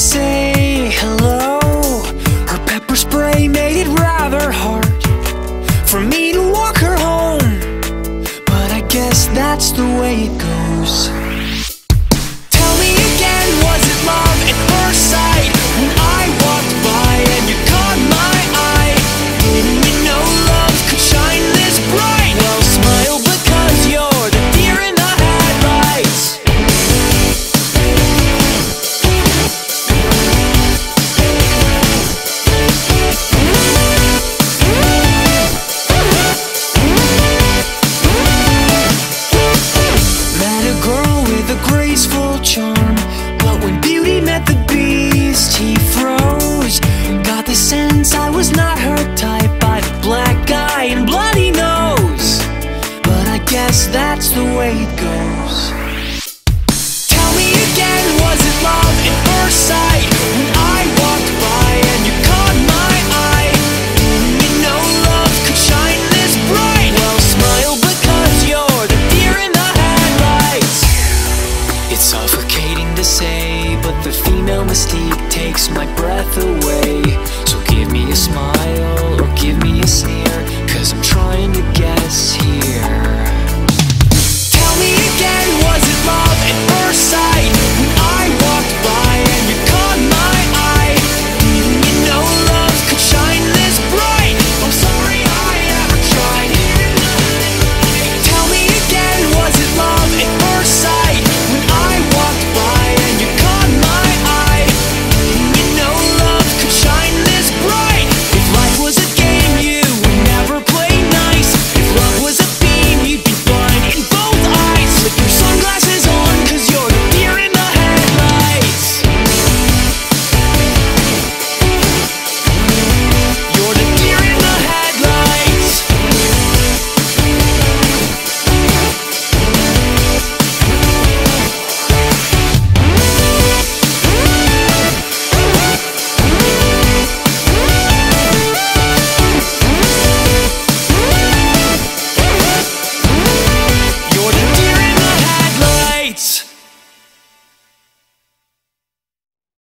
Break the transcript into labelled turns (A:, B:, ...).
A: say hello. Her pepper spray made it rather hard for me to walk her home. But I guess that's the way it goes. Way it goes. Tell me again, was it love at first sight? When I walked by and you caught my eye. You know love could shine this bright? Well, smile because you're the deer in the headlights. It's suffocating to say, but the female mystique takes my breath away.